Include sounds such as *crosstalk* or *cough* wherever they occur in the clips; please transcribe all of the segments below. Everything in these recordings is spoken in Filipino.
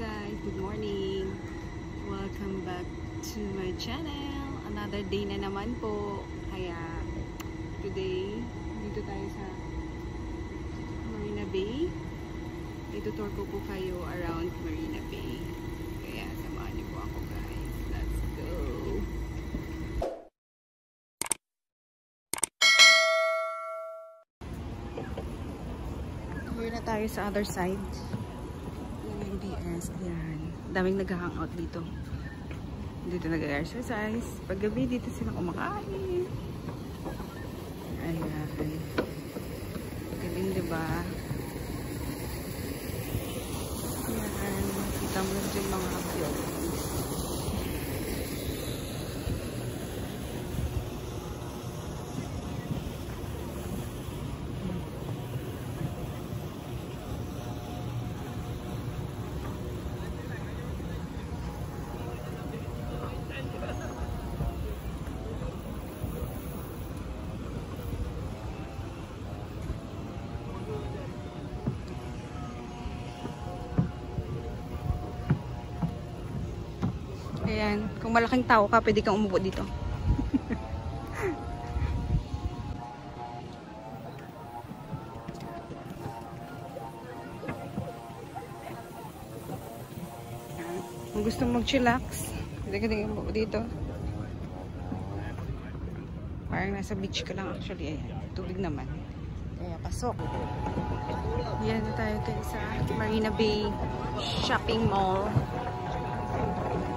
guys, good morning. Welcome back to my channel. Another day na naman po. Kaya today, dito tayo sa Marina Bay. Itutour ko po kayo around Marina Bay. Kaya samahan niyo po ako guys. Let's go! Here na tayo sa other side. Yung BS. Ayan. Daming nag-hangout dito. Dito nag-exercise. Paggabi dito sila kumakain. Ayan. Galing diba? Ayan. Kita mo dyan mga buildings. Ayan. Kung malaking tao ka, pwede kang umupo dito. Ayan. *laughs* Kung gusto mong mag-chillax, pwede ka din umupo dito. Parang nasa beach ka lang actually. Ayan. Tubig naman. Kaya pasok. Yan na tayo guys sa Marina Bay Shopping Mall.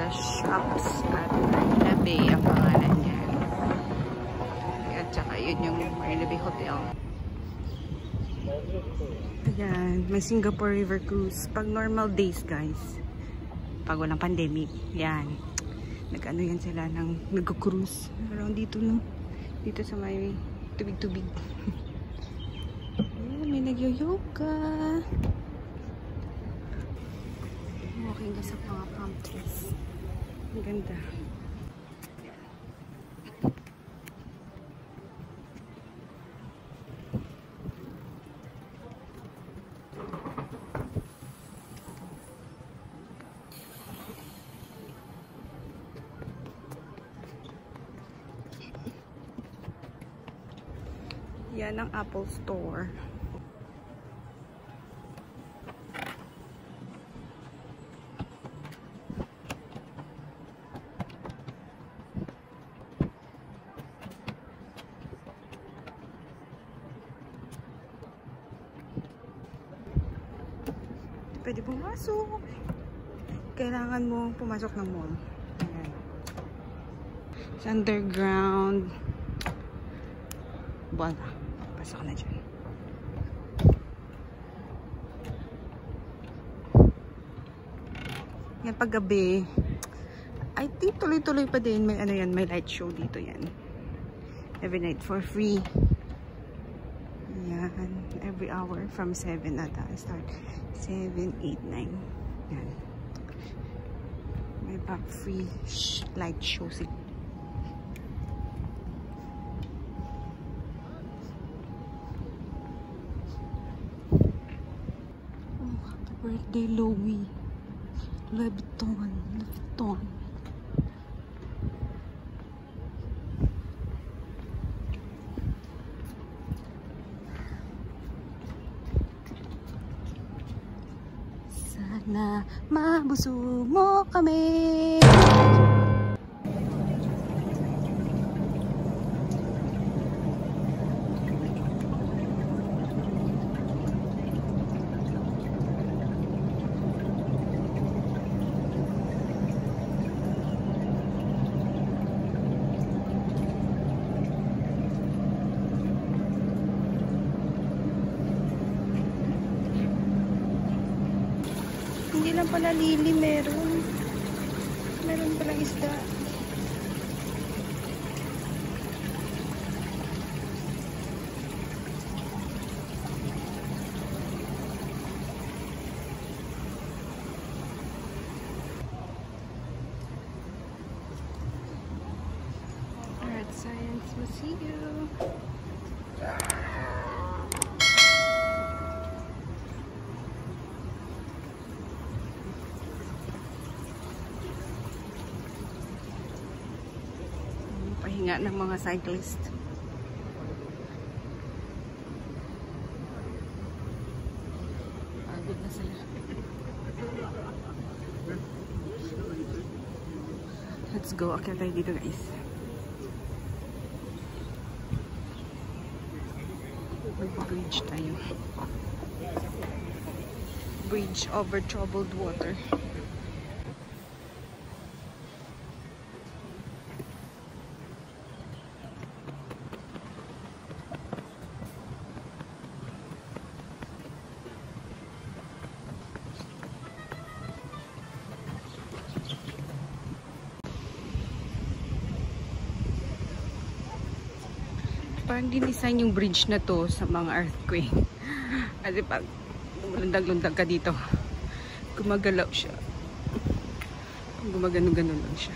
The Shops at Marina Bay ang pangalan niya. At saka yun yung Marina Bay Hotel. Ayan, may Singapore River Cruise. Pag normal days guys, pag walang pandemic, yan. Nag-ano yan sila ng nag-cruise. Around dito no. Dito sa may tubig-tubig. *laughs* May nag-yoga. Ka sa mga palm trees. Ang ganda. Yan ang Apple Store. Pwede pumasok. Kailangan mo pumasok ng mall. Ayan. Sa underground. Wala. Pasok na dyan. Yan pag gabi. I think tuloy-tuloy pa din. May ano yan, may light show dito yan. Every night for free. Yan. Every hour from 7 ata. Start 7, 8, 9. Yan. May pa free light show siguro. Oh, birthday, Louie. Louis Vuitton. Mabuso mo kami. Hindi lang pala lili meron. Meron palang isda. Pahinga ng mga cyclist. Pagod na sila. Let's go. Akyat tayo dito guys. Mag-bridge tayo. Bridge over troubled water. Parang dinisign yung bridge na to sa mga earthquake. *laughs* Kasi pag lumundag-lundag ka dito, gumagalaw siya. Gumagano-gano lang siya.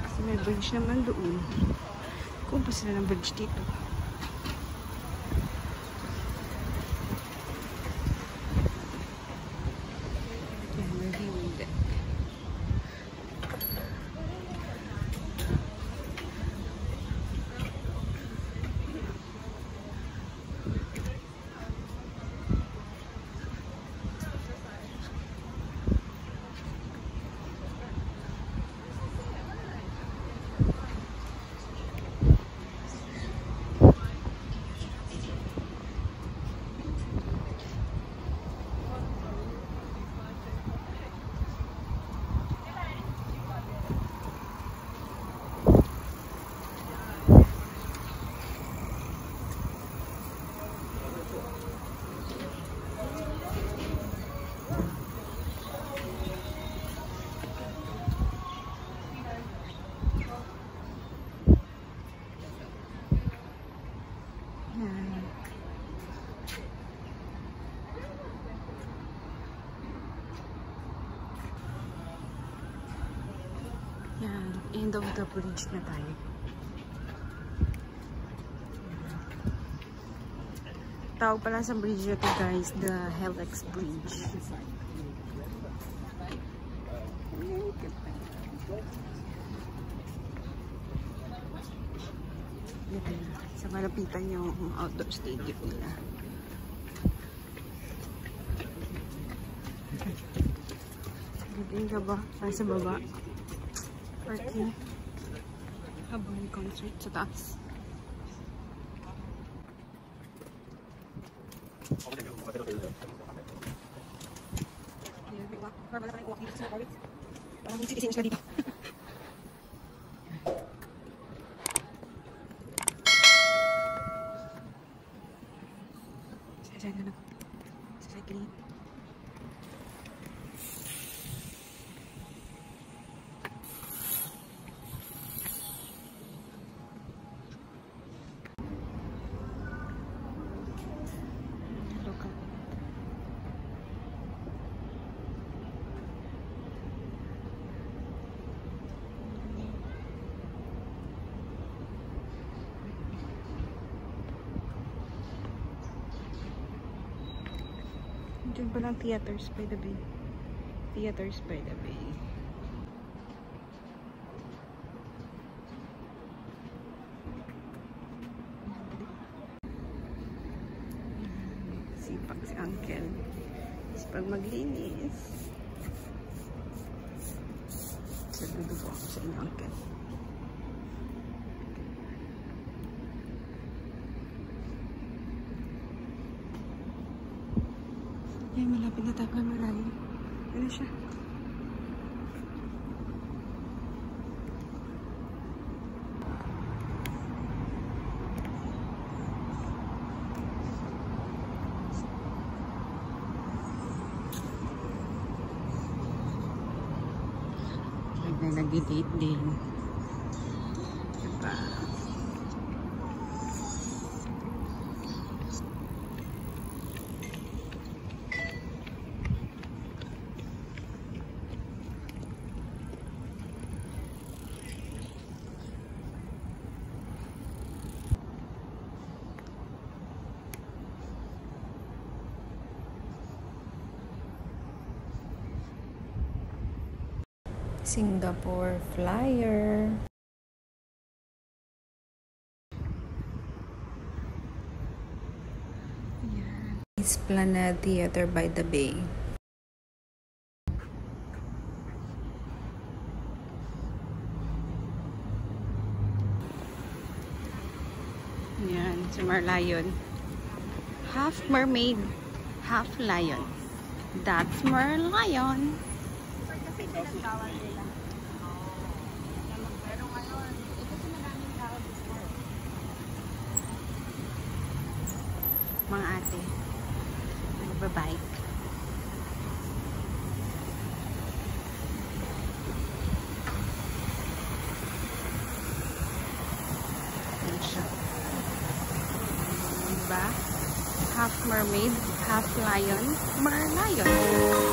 Kasi may bridge naman doon. Kung pa sila ng bridge dito. Yan, may viewing deck. Yan. Yan, end of the bridge na tayo. Tawag pala sa bridge na to guys, the Helix Bridge. Sa malapitan yung outdoor stadium nila. Pwede ka ba? Tayo sa baba. Parking. Habang may concert sa taas. Parang hindi sila dito. Sasay na lang. Sasay clean. Local. Diyan pa lang theaters by the bay. Theaters by the bay. Sipag si Uncle. Sipag maglinis. Saludo po ako sa inyo, Uncle. Malapit na tayo. Ano siya? Nag-date din. Singapore Flyer. Yan. Esplanade Theater by the Bay. Yan, si Merlion. Half mermaid, half lion. That's Merlion. Kasi pinagkawal nila. Pero ngayon, eh, kasi maraming tao before. Mga ate. Nagbabike. Yan siya. Diba? Half mermaid, half lion, merlion. Ang